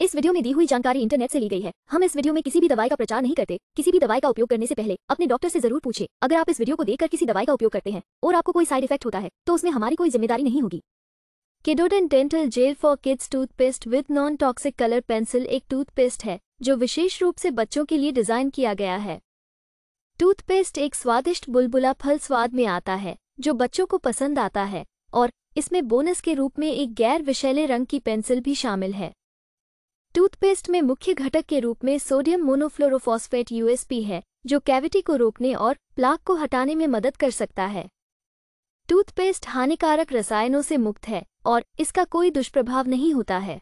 इस वीडियो में दी हुई जानकारी इंटरनेट से ली गई है। हम इस वीडियो में किसी भी दवाई का प्रचार नहीं करते। किसी भी दवाई का उपयोग करने से पहले अपने डॉक्टर से ज़रूर पूछे। अगर आप इस वीडियो को देखकर किसी दवाई का उपयोग करते हैं और आपको कोई साइड इफ़ेक्ट होता है तो उसमें हमारी कोई ज़िम्मेदारी नहीं होगी। Kidodent dental gel for kids toothpaste with non toxic colour pencil एक टूथपेस्ट है, जो विशेष रूप से बच्चों के लिए डिज़ाइन किया गया है। टूथपेस्ट एक स्वादिष्ट बुलबुला फल स्वाद में आता है, जो बच्चों को पसंद आता है, और इसमें बोनस के रूप में एक गैर विषैले रंग की पेंसिल भी शामिल है। टूथपेस्ट में मुख्य घटक के रूप में सोडियम मोनोफ्लोरोफॉस्फेट यूएसपी है, जो कैविटी को रोकने और प्लाक को हटाने में मदद कर सकता है। टूथपेस्ट हानिकारक रसायनों से मुक्त है और इसका कोई दुष्प्रभाव नहीं होता है।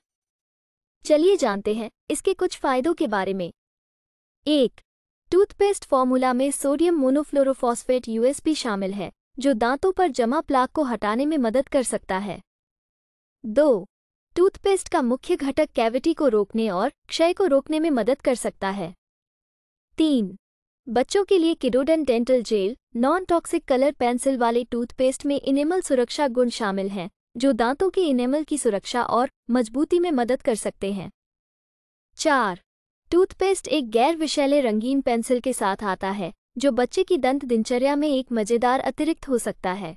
चलिए जानते हैं इसके कुछ फायदों के बारे में। एक, टूथपेस्ट फॉर्मूला में सोडियम मोनोफ्लोरोफॉस्फेट यूएसपी शामिल है, जो दांतों पर जमा प्लाक को हटाने में मदद कर सकता है। दो टूथपेस्ट का मुख्य घटक कैविटी को रोकने और क्षय को रोकने में मदद कर सकता है। तीन, बच्चों के लिए Kidodent dental gel non toxic colour pencil वाले टूथपेस्ट में इनेमल सुरक्षा गुण शामिल हैं, जो दांतों के इनेमल की सुरक्षा और मजबूती में मदद कर सकते हैं। चार, टूथपेस्ट एक गैर विषैले रंगीन पेंसिल के साथ आता है, जो बच्चे की दंत दिनचर्या में एक मज़ेदार अतिरिक्त हो सकता है।